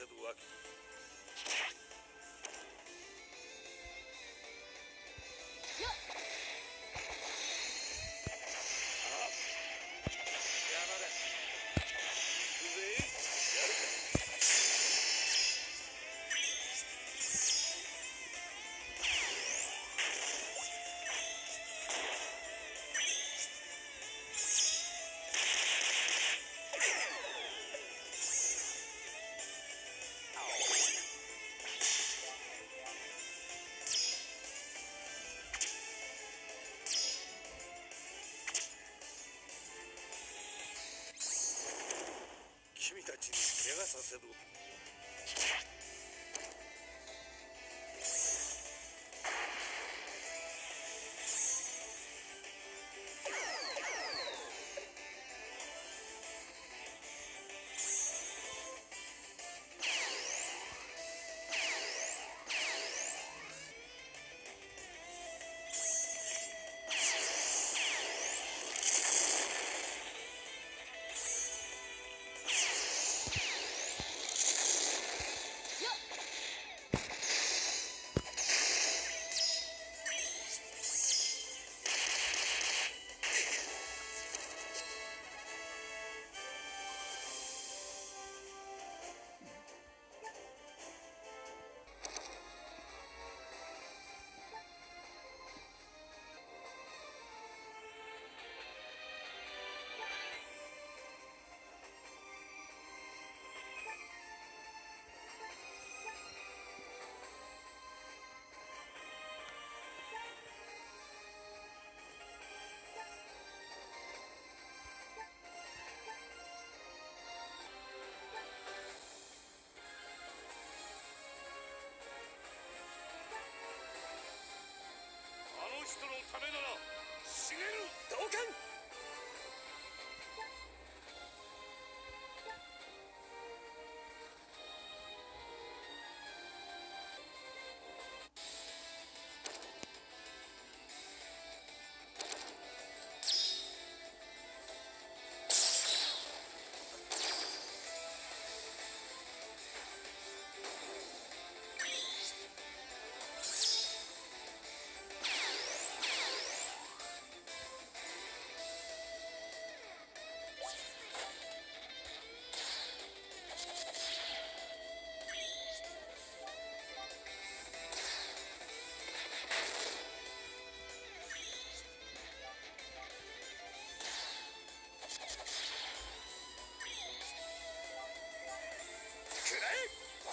せる February.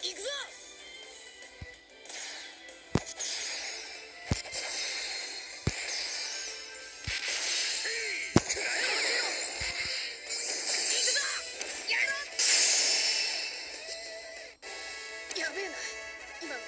行くぞやろやべえな今の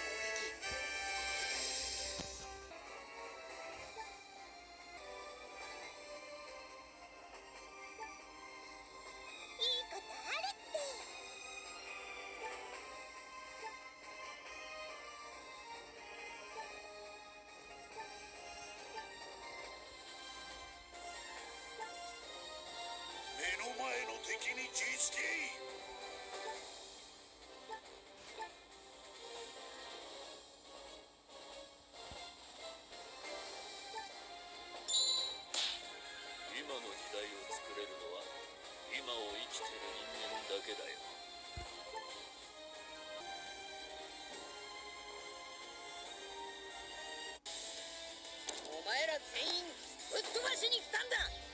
前の敵に気ぃつけ今の時代を作れるのは今を生きてる人間だけだよお前ら全員ぶっ飛ばしに来たんだ。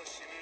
Hiroshima